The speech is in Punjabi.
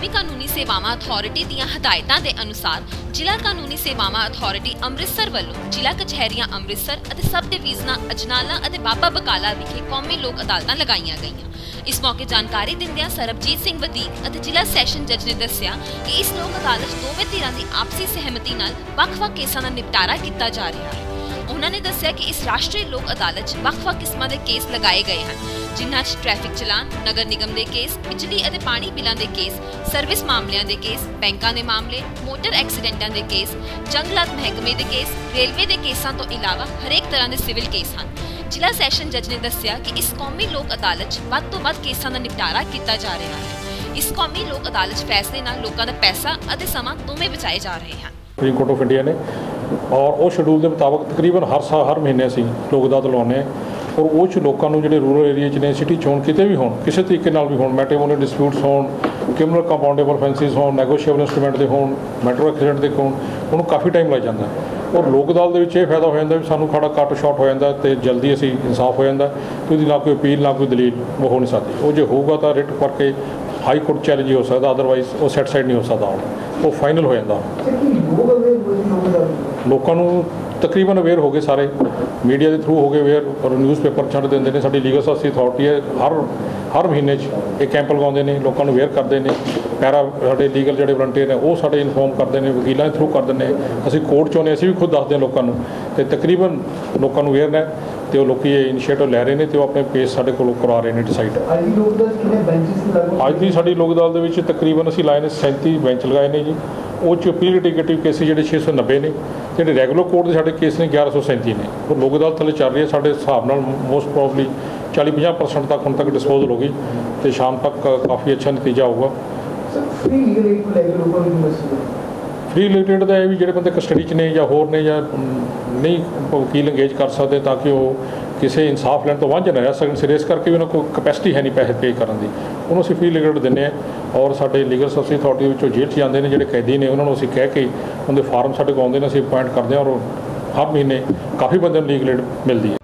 ਸੇਵਾਵਾਂ ਅਥਾਰਟੀ ਦੀਆਂ ਹਦਾਇਤਾਂ ਦੇ ਅਨੁਸਾਰ ਜ਼ਿਲ੍ਹਾ ਕਾਨੂੰਨੀ ਸੇਵਾਵਾਂ ਅਥਾਰਟੀ ਅੰਮ੍ਰਿਤਸਰ ਵੱਲੋਂ ਜ਼ਿਲ੍ਹਾ ਕਚਹਿਰੀਆਂ ਅੰਮ੍ਰਿਤਸਰ ਅਤੇ ਸਬ ਡਿਵੀਜ਼ਨਾਂ ਅਜਨਾਲਾ ਅਤੇ ਬਾਬਾ ਬਕਾਲਾ ਵਿਖੇ ਕੌਮੀ ਲੋਕ ਅਦਾਲਤਾਂ ਲਗਾਈਆਂ ਗਈਆਂ। ਇਸ ਮੌਕੇ ਜਾਣਕਾਰੀ ਦਿੰਦਿਆਂ ਸਰਬਜੀਤ ਸਿੰਘ ਵਧੀਕ ਅਤੇ ਜ਼ਿਲ੍ਹਾ ਸੈਸ਼ਨ ਜੱਜ ਨੇ ਦੱਸਿਆ ਕਿ ਇਸ ਲੋਕ ਅਦਾਲਤ ਦੋਵੇਂ ਧਿਰਾਂ ਦੀ ਆਪਸੀ ਸਹਿਮਤੀ ਨਾਲ ਵੱਖ-ਵੱਖ ਕੇਸਾਂ ਦਾ ਨਿਪਟਾਰਾ ਕੀਤਾ ਜਾ ਰਿਹਾ ਹੈ। ਉਹਨਾਂ ਨੇ ਦੱਸਿਆ ਕਿ ਇਸ ਰਾਸ਼ਟਰੀ ਲੋਕ ਅਦਾਲਤ 'ਚ ਵੱਖ-ਵੱਖ ਕਿਸਮਾਂ ਦੇ ਕੇਸ ਲਗਾਏ ਗਏ ਹਨ ਜਿਨ੍ਹਾਂ 'ਚ ਟ੍ਰੈਫਿਕ ਚਲਾਨ, ਨਗਰ ਨਿਗਮ ਦੇ ਕੇਸ, ਬਿਜਲੀ ਅਤੇ ਪਾਣੀ ਬਿੱਲਾਂ ਦੇ ਕੇਸ, ਸਰਵਿਸ ਮਾਮਲਿਆਂ ਦੇ ਕੇਸ, ਬੈਂਕਾਂ ਦੇ ਮਾਮਲੇ, ਮੋਟਰ ਐਕਸੀਡੈਂਟਾਂ ਦੇ ਕੇਸ, ਜੰਗਲਾਤ ਮਹਿਕਮੇ ਦੇ ਕੇਸ, ਰੇਲਵੇ ਦੇ ਕੇਸਾਂ ਤੋਂ ਇਲਾਵਾ ਹਰੇਕ ਤਰ੍ਹਾਂ ਦੇ ਸਿਵਲ ਕੇਸ ਹਨ। ਜ਼ਿਲ੍ਹਾ ਸੈਸ਼ਨ ਜੱਜ ਨੇ ਦੱਸਿਆ ਕਿ ਇਸ ਕੌਮੀ ਲੋਕ ਅਦਾਲਤ 'ਚ ਵੱਧ ਤੋਂ ਵੱਧ ਕੇਸਾਂ ਦਾ ਨਿਪਟਾਰਾ ਕੀਤਾ ਜਾ ਰਿਹਾ ਹੈ। ਇਸ ਕੌਮੀ ਲੋਕ ਅਦਾਲਤ ਫੈਸਲੇ ਨਾਲ ਲੋਕਾਂ ਦਾ ਪੈਸਾ ਅਤੇ ਸਮਾਂ ਦੋਵੇਂ ਬਚਾਏ ਜਾ ਰਹੇ ਹਨ। ਸੁਪਰੀਮ ਕੋਰਟ ਆਫ ਇੰਡੀਆ ਨੇ। ਔਰ ਉਹ ਸ਼ਡਿਊਲ ਦੇ ਮੁਤਾਬਕ ਤਕਰੀਬਨ ਹਰ ਸਾਲ ਹਰ ਮਹੀਨੇ ਅਸੀਂ ਲੋਕ ਅਦਾਲਤ ਲਾਉਂਦੇ ਹਾਂ। ਔਰ ਉਹ ਚ ਲੋਕਾਂ ਨੂੰ ਜਿਹੜੇ ਰੂਰਲ ਏਰੀਆ 'ਚ ਨੇ ਸਿਟੀ 'ਚ ਹੋਣ, ਕਿਤੇ ਵੀ ਹੋਣ, ਕਿਸੇ ਤਰੀਕੇ ਨਾਲ ਵੀ ਹੋਣ ਮੈਟਰੀਮੋਨੀਅਲ ਡਿਸਪਿਊਟਸ ਹੋਣ ਕ੍ਰਿਮੀਨਲ ਕੰਪਾਊਂਡੇਬਲ ਫੈਂਸਿਸ ਹੋਣ ਨੈਗੋਸ਼ੀਏਬਲ ਇਨਸਟਰੂਮੈਂਟ ਦੇ ਹੋਣ, ਮੈਟਰੋ ਐਕਸੀਡੈਂਟ ਦੇ ਹੋਣ, ਉਹਨੂੰ ਕਾਫੀ ਟਾਈਮ ਲੱਗ ਜਾਂਦਾ ਔਰ ਲੋਕ ਅਦਾਲਤ ਦੇ ਵਿੱਚ ਇਹ ਫਾਇਦਾ ਹੋ ਜਾਂਦਾ ਵੀ ਸਾਨੂੰ ਖੜਾ ਕੱਟ ਸ਼ਾਟ ਹੋ ਜਾਂਦਾ ਤੇ ਜਲਦੀ ਅਸੀਂ ਇਨਸਾਫ ਹੋ ਜਾਂਦਾ ਤੇ ਉਹਦੀ ਨਾ ਕੋਈ ਅਪੀਲ, ਨਾ ਕੋਈ ਦਲੀਲ ਉਹ ਹੋ ਨਹੀਂ ਸਕਦੀ। ਉਹ ਜੇ ਹੋਊਗਾ ਤਾਂ ਰਿਟ ਕਰਕੇ ਹਾਈ ਕੋਰਟ ਚੈਲੰਜ ਹੋ ਸਕਦਾ ਅਦਰਵਾਈਜ਼ ਉਹ ਸੈਟ ਸਾਈਡ ਨਹੀਂ ਹੋ ਸਕਦਾ। ਹੁਣ। ਉਹ ਫਾਈਨਲ ਹੋ ਜਾਂਦਾ। ਲੋਕਾਂ ਨੂੰ ਤਕਰੀਬਨ ਅਵੇਅਰ ਹੋ ਗਏ ਸਾਰੇ। ਮੀਡੀਆ ਦੇ ਥਰੂ ਹੋ ਗਏ ਅਵੇਅਰ ਔਰ ਨਿਊਜ਼ਪੇਪਰ ਛੱਡ ਦਿੰਦੇ ਨੇ। ਸਾਡੀ ਲੀਗਲ ਸਰਵਿਸ ਅਥਾਰਟੀ ਹੈ। ਹਰ ਹਰ ਮਹੀਨੇ 'ਚ ਇਹ ਕੈਂਪ ਲਗਾਉਂਦੇ ਨੇ। ਲੋਕਾਂ ਨੂੰ ਅਵੇਅਰ ਕਰਦੇ ਨੇ। ਪੈਰਾ, ਸਾਡੇ ਲੀਗਲ ਜਿਹੜੇ ਵਲੰਟੀਅਰ ਨੇ, ਉਹ ਸਾਡੇ ਇਨਫੋਰਮ ਕਰਦੇ ਨੇ। ਵਕੀਲਾਂ ਦੇ ਥਰੂ ਕਰ ਦਿੰਦੇ ਨੇ। ਅਸੀਂ ਕੋਰਟ 'ਚ ਆਉਂਦੇ ਅਸੀਂ ਵੀ ਖੁਦ ਦੱਸਦੇ ਹਾਂ ਲੋਕਾਂ ਨੂੰ। ਤੇ ਤਕਰੀਬਨ ਲੋਕਾਂ ਨੂੰ ਅਵੇਅਰ ਨੇ ਤੇ ਉਹ ਲੋਕੀ ਇਹ ਇਨੀਸ਼ੀਏਟਿਵ ਲੈ ਰਹੇ ਨੇ ਤੇ ਉਹ ਆਪਣੇ ਕੇਸ ਸਾਡੇ ਕੋਲੋਂ ਕਰਾ ਰਹੇ ਨੇ ਡਿਸਾਈਡ ਅੱਜ ਦੀ ਸਾਡੀ ਲੋਕ ਅਦਾਲਤ ਦੇ ਵਿੱਚ ਤਕਰੀਬਨ ਅਸੀਂ ਲਾਏ ਨੇ 37 ਬੈਂਚ ਲਗਾਏ ਨੇ ਜੀ। ਉਹ ਚ ਅਪੀਲ ਲਿਟੀਗੇਟਿਵ ਕੇਸ ਜਿਹੜੇ 690 ਨੇ, ਜਿਹੜੇ ਰੈਗੂਲਰ ਕੋਰਟ ਦੇ ਸਾਡੇ ਕੇਸ ਨੇ 1137 ਨੇ। ਉਹ ਲੋਕ ਅਦਾਲਤ ਥੱਲੇ ਚੱਲ ਰਹੀ ਹੈ। ਸਾਡੇ ਹਿਸਾਬ ਨਾਲ ਮੋਸਟ ਪ੍ਰੋਬਬਲੀ 40-50% ਤੱਕ ਹੁਣ ਤੱਕ ਡਿਸਪੋਜ਼ਲ ਹੋ ਗਈ ਤੇ ਸ਼ਾਮ ਤੱਕ ਕਾਫੀ ਅੱਛਾ ਨਤੀਜਾ ਆਊਗਾ। ਫ੍ਰੀ ਲੀਗਲ ਏਡ ਨੂੰ ਲੈ ਕੇ ਲੋਕਾਂ ਨੂੰ ਫ੍ਰੀ ਰਿਲੇਟਡ ਦਾ ਇਹ ਵੀ ਜਿਹੜੇ ਬੰਦੇ ਕਸਟਡੀ 'ਚ ਨੇ ਜਾਂ ਹੋਰ ਨੇ ਜਾਂ ਨਹੀਂ ਵਕੀਲ ਅੰਗੇਜ ਕਰ ਸਕਦੇ ਤਾਂ ਕਿ ਉਹ ਕਿਸੇ ਇਨਸਾਫ ਲੈਣ ਤੋਂ ਵਾਂਝੇ ਨਾ ਰਹਿ ਸਕਣ। ਸਿਰ ਇਸ ਕਰਕੇ ਵੀ ਉਹਨਾਂ ਕੋਲ ਕਪੈਸਿਟੀ ਹੈ ਨਹੀਂ ਪੈਸੇ ਪੇ ਕਰਨ ਦੀ। ਉਹਨੂੰ ਅਸੀਂ ਫ੍ਰੀ ਲੀਗਲ ਦਿੰਦੇ ਹਾਂ ਔਰ ਸਾਡੇ ਲੀਗਲ ਸਰਵਿਸ ਅਥਾਰਟੀ ਵਿੱਚੋਂ ਜੇਲ੍ਹ 'ਚ ਜਾਂਦੇ ਨੇ ਜਿਹੜੇ ਕੈਦੀ ਨੇ, ਉਹਨਾਂ ਨੂੰ ਅਸੀਂ ਕਹਿ ਕੇ ਉਹਦੇ ਫਾਰਮ ਸਾਡੇ ਕੋਲ ਆਉਂਦੇ ਨੇ, ਅਸੀਂ ਅਪਾਇੰਟ ਕਰਦੇ ਹਾਂ ਔਰ ਹਰ ਮਹੀਨੇ ਕਾਫੀ ਬੰਦਿਆਂ ਨੂੰ ਲੀਗਲ ਏਡ ਮਿਲਦੀ ਹੈ।